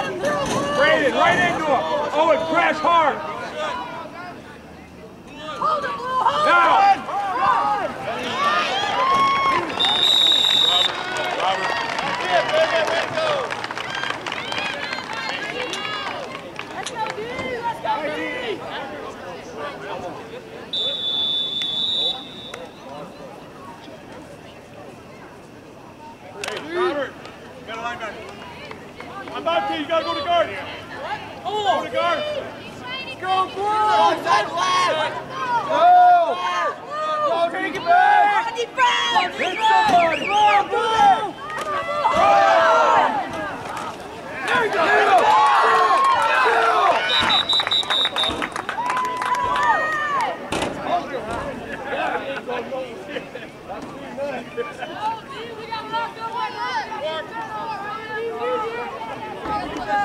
Brandon, right into him. Oh, and crash hard. Now. Hey, Robert, you got a linebacker. I'm about to. You gotta go to guard. Go to guard. Go, Blue! Side left! Go! Go, take it back! Hit somebody! Come on, Blue! There you go! Get